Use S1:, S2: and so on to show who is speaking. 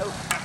S1: Oh.